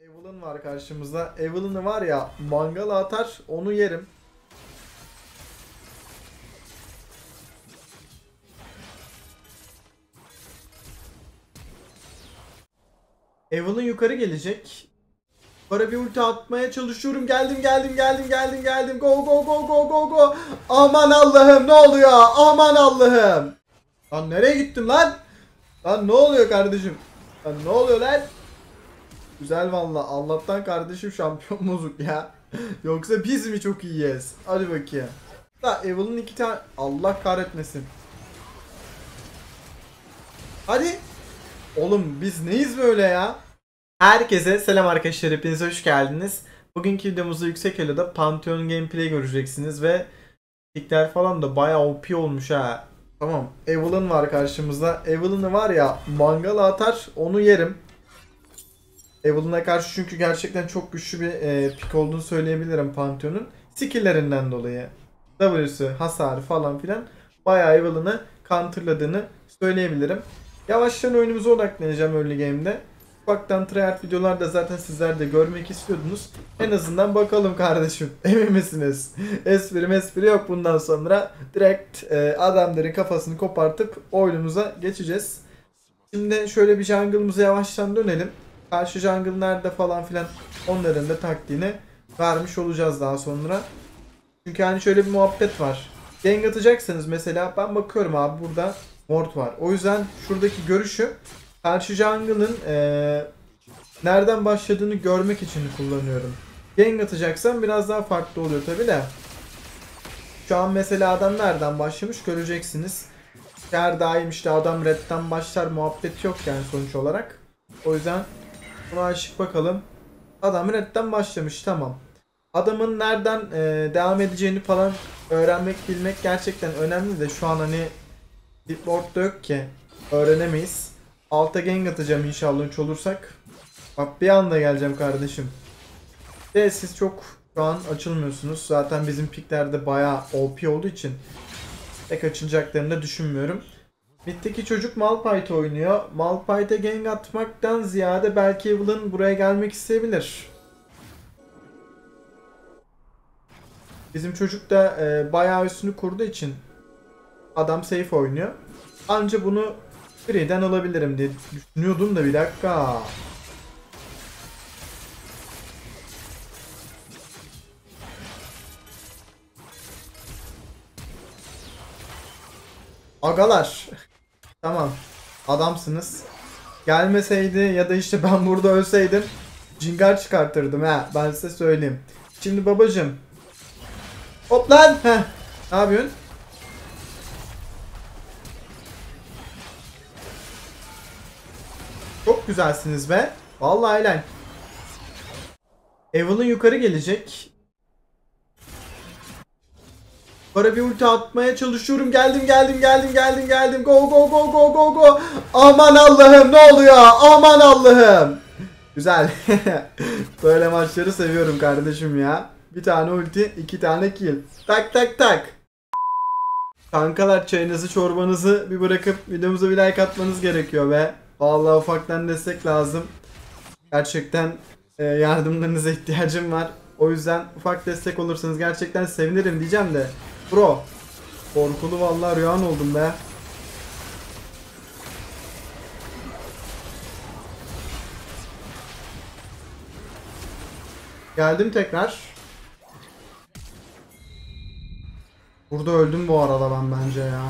Evelyn var karşımızda. Evelyn'ı var ya mangala atar onu yerim. Evelyn yukarı gelecek. Para bir ulti atmaya çalışıyorum. Geldim geldim geldim geldim geldim. Go go go go go go. Aman Allah'ım ne oluyor? Aman Allah'ım. Lan nereye gittim lan? Lan ne oluyor kardeşim? Lan ne oluyor lan? Güzel valla. Allah'tan kardeşim şampiyon bozuk ya. Yoksa biz mi çok iyiyiz? Hadi bakayım. Da Evil'ın iki tane... Allah kahretmesin. Hadi. Oğlum biz neyiz böyle ya? Herkese selam arkadaşlar. Hepiniz hoş geldiniz. Bugünkü videomuzda yüksek elo'da Pantheon gameplay göreceksiniz ve Pikler falan da bayağı OP olmuş ha. Tamam. Evelyn var karşımızda. Evelyn'ı var ya mangala atar onu yerim. Evelyn'a karşı çünkü gerçekten çok güçlü bir e, pik olduğunu söyleyebilirim Pantheon'un. Skill'lerinden dolayı. W'su, hasarı falan filan bayağı Evelyn'ı counterladığını söyleyebilirim. Yavaştan oyunumuza odaklanacağım early game'de. Ufaktan tryhard videolarda zaten sizler de görmek istiyordunuz. En azından bakalım kardeşim. Emin misiniz? espri mespri yok bundan sonra. Direkt e, adamların kafasını kopartıp oyunumuza geçeceğiz. Şimdi şöyle bir jungle'ımıza yavaştan dönelim. Karşı jungle falan filan onların da taktiğini vermiş olacağız daha sonra. Çünkü hani şöyle bir muhabbet var. Gank atacaksanız mesela ben bakıyorum abi burada Ward var. O yüzden şuradaki görüşü karşı jungle'ın ee, nereden başladığını görmek için kullanıyorum. Gank atacaksan biraz daha farklı oluyor tabi de. Şu an mesela adam nereden başlamış göreceksiniz. Her daim işte adam redden başlar muhabbet yok yani sonuç olarak. O yüzden buna açık bakalım. Adam redden başlamış tamam. Adamın nereden e, devam edeceğini falan öğrenmek bilmek gerçekten önemli de şu an hani Deepboard'da yok ki öğrenemeyiz. Alta gank atacağım inşallah üç olursak. Bak bir anda geleceğim kardeşim. De siz çok şu an açılmıyorsunuz. Zaten bizim piklerde bayağı OP olduğu için pek açılacaklarını da düşünmüyorum. Mid'deki çocuk Malphite oynuyor. Malphite'e gank atmaktan ziyade belki Evelyn buraya gelmek isteyebilir. Bizim çocuk da e, bayağı üstünü kurduğu için adam safe oynuyor. Anca bunu free'den alabilirim diye düşünüyordum da bir dakika. Agalar. Tamam. Adamsınız. Gelmeseydi ya da işte ben burada ölseydim cingar çıkartırdım ha. Ben size söyleyeyim. Şimdi babacım. Hop lan. Heh. Ne yapıyorsun? Çok güzelsiniz be. Vallahi helal. Evelyn yukarı gelecek. Para bir ulti atmaya çalışıyorum. Geldim geldim geldim geldim geldim. Go go go go go go. Aman Allah'ım ne oluyor? Aman Allah'ım. Güzel. Böyle maçları seviyorum kardeşim ya. Bir tane ulti, iki tane kill. Tak tak tak. Kankalar çayınızı çorbanızı bir bırakıp videomuza bir like atmanız gerekiyor be. Vallahi ufaktan destek lazım. Gerçekten e, yardımlarınıza ihtiyacım var. O yüzden ufak destek olursanız gerçekten sevinirim diyeceğim de. Bro. Korkulu vallahi rüyan oldum be. Geldim tekrar. Burada öldüm bu arada ben bence ya.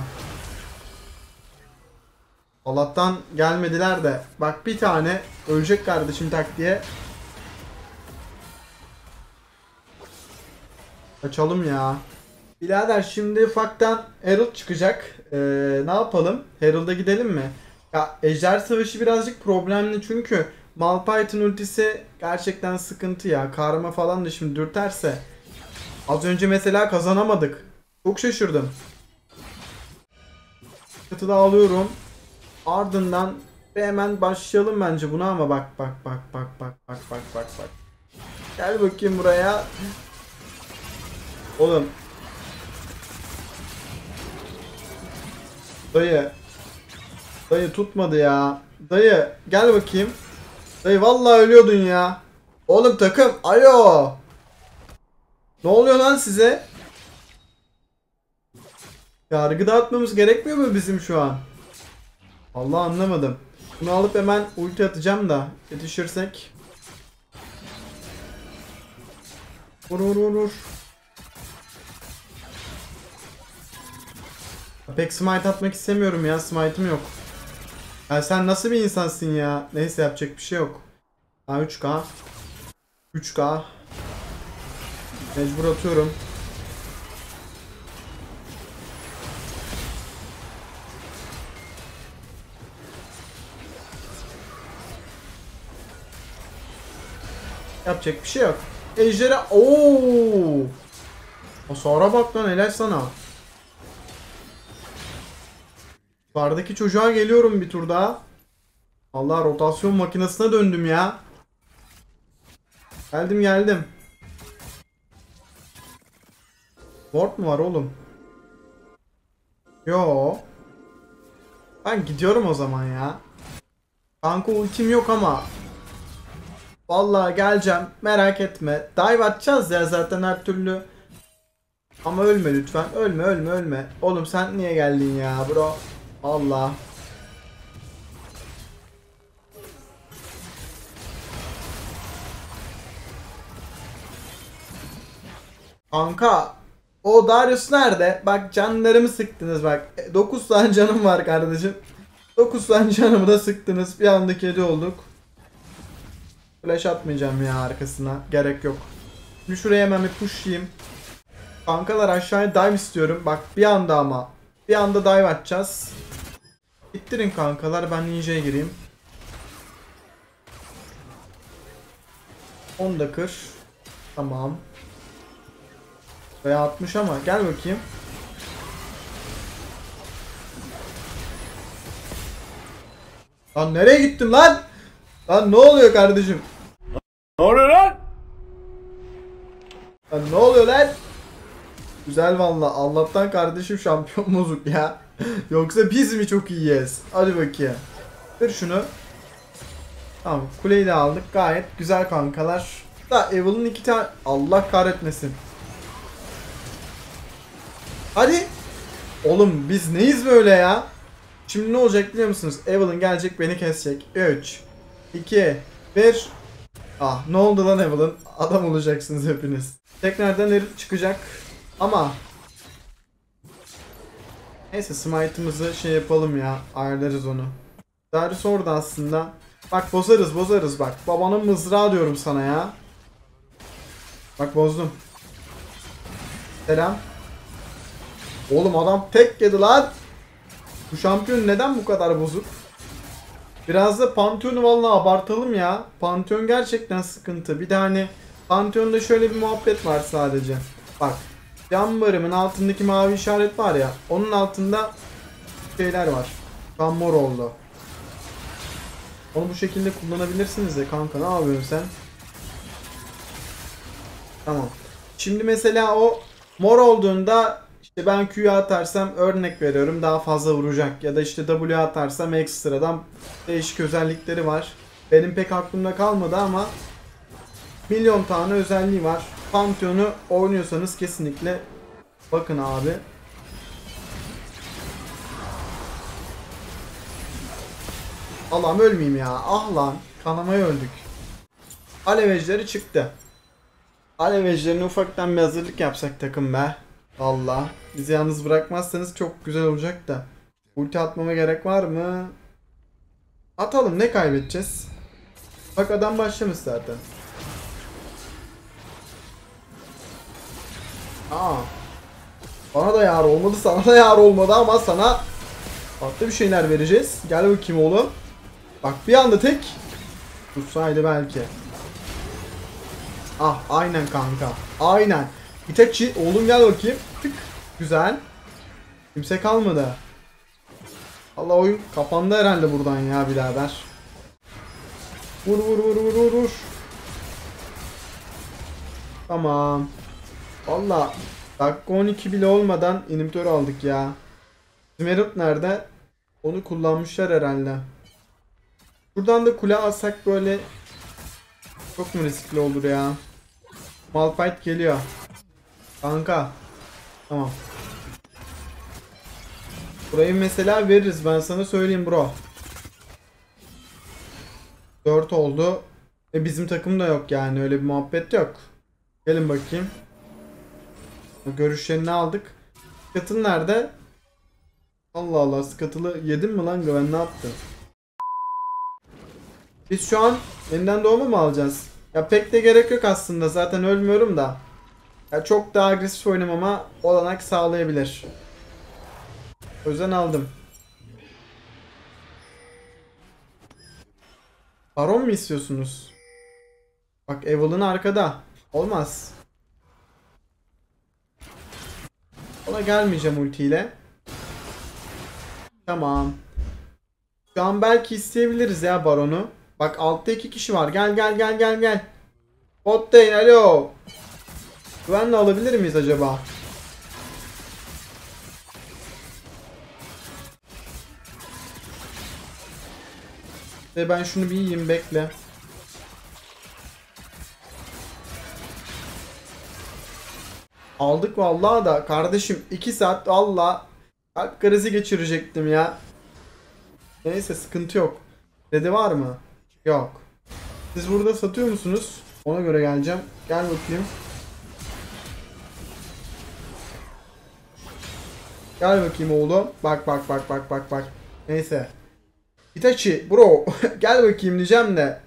Allah'tan gelmediler de. Bak bir tane ölecek kardeşim tak diye. Kaçalım ya. Birader şimdi ufaktan Herald çıkacak. Ee, ne yapalım? Herald'a gidelim mi? Ya Ejder Savaşı birazcık problemli çünkü Malphite'ın ultisi gerçekten sıkıntı ya. Karma falan da şimdi dürterse. Az önce mesela kazanamadık. Çok şaşırdım. Kıtıda alıyorum. Ardından ve hemen başlayalım bence buna ama bak bak bak bak bak bak bak bak bak. Gel bakayım buraya. Oğlum. Dayı. Dayı tutmadı ya. Dayı gel bakayım. Dayı vallahi ölüyordun ya. Oğlum takım alo. Ne oluyor lan size? Yargı dağıtmamız gerekmiyor mu bizim şu an? Allah anlamadım. Bunu alıp hemen ulti atacağım da yetişirsek. Vur vur vur vur. Pek smite atmak istemiyorum ya. Smite'ım yok. Ya sen nasıl bir insansın ya? Neyse yapacak bir şey yok. Ha 3K. 3K. Mecbur atıyorum. Yapacak bir şey yok. Ejderha ooo. Hasara bak lan helal sana. Yukarıdaki çocuğa geliyorum bir tur daha. Allah rotasyon makinesine döndüm ya. Geldim geldim. Ward mu var oğlum? Yo. Ben gidiyorum o zaman ya. Kanka ultim yok ama. Vallahi geleceğim. Merak etme. Dive atacağız ya zaten her türlü. Ama ölme lütfen. Ölme ölme ölme. Oğlum sen niye geldin ya bro? Allah. Kanka o Darius nerede? Bak canlarımı sıktınız bak. 9 tane canım var kardeşim. 9 tane canımı da sıktınız. Bir anda kedi olduk. Flash atmayacağım ya arkasına. Gerek yok. Şimdi şuraya hemen bir pushlayayım. Kankalar aşağıya dive istiyorum. Bak bir anda ama. Bir anda dive atacağız. İttirin kankalar ben ninja'ya gireyim. 10 da kır. Tamam. Veya 60 ama gel bakayım. Lan nereye gittin lan? Lan ne oluyor kardeşim? Ne oluyor lan? Lan ne oluyor lan? Güzel valla. Allah'tan kardeşim şampiyon bozuk ya. Yoksa biz mi çok iyiyiz? Hadi bakayım. Kır şunu. Tamam kuleyi de aldık. Gayet güzel kankalar. Da Evil'ın iki tane... Allah kahretmesin. Hadi. Oğlum biz neyiz böyle ya? Şimdi ne olacak biliyor musunuz? Evelyn gelecek beni kesecek. 3 2 1 Ah ne oldu lan Evelyn? Adam olacaksınız hepiniz. Tekrardan herif çıkacak. Ama Neyse smite'ımızı şey yapalım ya. Ayarlarız onu. Darius orada aslında. Bak bozarız bozarız bak. Babanın mızrağı diyorum sana ya. Bak bozdum. Selam. Oğlum adam tek yedi lan. Bu şampiyon neden bu kadar bozuk? Biraz da Pantheon'u vallahi abartalım ya. Pantheon gerçekten sıkıntı. Bir de hani Pantheon'da şöyle bir muhabbet var sadece. Bak. Cam barımın altındaki mavi işaret var ya. Onun altında şeyler var. Şu an mor oldu. Onu bu şekilde kullanabilirsiniz de kanka ne yapıyorsun sen? Tamam. Şimdi mesela o mor olduğunda işte ben Q'yu atarsam örnek veriyorum daha fazla vuracak ya da işte W atarsam ekstradan değişik özellikleri var. Benim pek aklımda kalmadı ama milyon tane özelliği var. Pantheon'u oynuyorsanız kesinlikle bakın abi. Allah'ım ölmeyeyim ya. Ah lan. Kanamaya öldük. Alev ejderi çıktı. Alev ejderine ufaktan bir hazırlık yapsak takım be. Valla. Bizi yalnız bırakmazsanız çok güzel olacak da. Ulti atmama gerek var mı? Atalım ne kaybedeceğiz? Bak adam başlamış zaten. Aa. Bana da yar olmadı, sana da yar olmadı ama sana farklı bir şeyler vereceğiz. Gel bakayım oğlum. Bak bir anda tek tutsaydı belki. Ah aynen kanka. Aynen. İtekçi oğlum gel bakayım. Tık. Güzel. Kimse kalmadı. Allah oyun kapandı herhalde buradan ya birader. Vur vur vur vur vur vur. Tamam. Valla dakika 12 bile olmadan inhibitör aldık ya. Zmerut nerede? Onu kullanmışlar herhalde. Buradan da kule alsak böyle Çok mu riskli olur ya? Malphite geliyor. Kanka. Tamam. Burayı mesela veririz ben sana söyleyeyim bro. 4 oldu. E bizim takımda yok yani öyle bir muhabbet yok. Gelin bakayım. Görüşlerini aldık. Skatın nerede? Allah Allah skatılı yedim mi lan Güven ne yaptı? Biz şu an yeniden doğma mı alacağız? Ya pek de gerek yok aslında zaten ölmüyorum da. Ya çok daha agresif oynamama olanak sağlayabilir. O yüzden aldım. Baron mu istiyorsunuz? Bak Evelyn arkada. Olmaz. Ona gelmeyeceğim ultiyle. Tamam. Şu an belki isteyebiliriz ya Baron'u. Bak altta iki kişi var. Gel gel gel gel gel. Bottayın alo. Güvenle alabilir miyiz acaba? Ve ben şunu bir yiyeyim bekle. Aldık vallahi da kardeşim 2 saat valla kalp krizi geçirecektim ya. Neyse sıkıntı yok. Dedi var mı? Yok. Siz burada satıyor musunuz? Ona göre geleceğim. Gel bakayım. Gel bakayım oğlum. Bak bak bak bak bak bak. Neyse. Itachi bro gel bakayım diyeceğim de.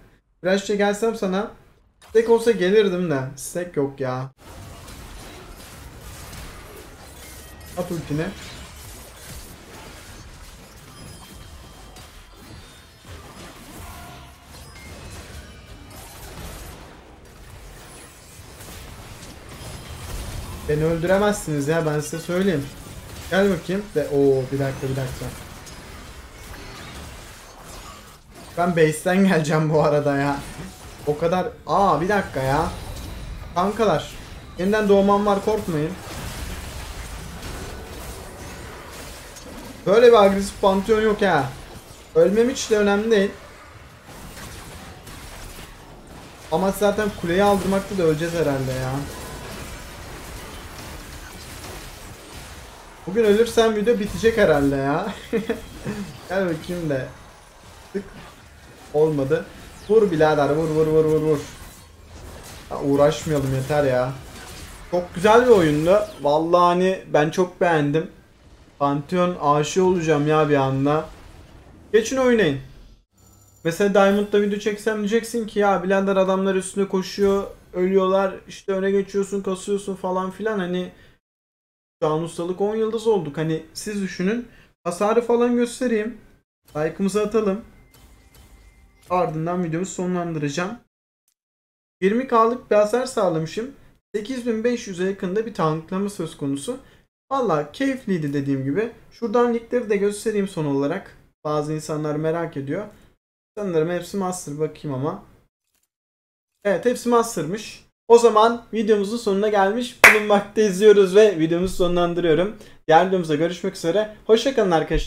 Şey gelsem sana. Stack olsa gelirdim de. Stack yok ya. At ultini. Beni öldüremezsiniz ya ben size söyleyeyim. Gel bakayım. De o bir dakika bir dakika. Ben base'ten geleceğim bu arada ya. O kadar. Aa bir dakika ya. Kankalar. Yeniden doğmam var korkmayın. Böyle bir agresif pantheon yok ha. Ölmem hiç de önemli değil. Ama zaten kuleyi aldırmakta da öleceğiz herhalde ya. Bugün ölürsem video bitecek herhalde ya. Gel bakayım de. Tık. Olmadı. Vur birader vur vur vur vur vur. Ha, uğraşmayalım yeter ya. Çok güzel bir oyundu. Vallahi hani ben çok beğendim. Pantheon aşığı olacağım ya bir anda. Geçin oynayın. Mesela Diamond'da video çeksem diyeceksin ki ya birader adamlar üstüne koşuyor, ölüyorlar, işte öne geçiyorsun, kasıyorsun falan filan hani şu an ustalık 10 yıldız olduk. Hani siz düşünün. Hasarı falan göstereyim. Like'ımızı atalım. Ardından videomu sonlandıracağım. 20k'lık bir hasar sağlamışım. 8500'e yakında bir tanklama söz konusu. Valla keyifliydi dediğim gibi. Şuradan linkleri de göstereyim son olarak. Bazı insanlar merak ediyor. Sanırım hepsi master bakayım ama. Evet hepsi master'mış. O zaman videomuzun sonuna gelmiş bulunmakta izliyoruz ve videomuzu sonlandırıyorum. Diğer videomuzda görüşmek üzere. Hoşçakalın arkadaşlar.